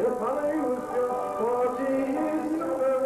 If I was just 14 years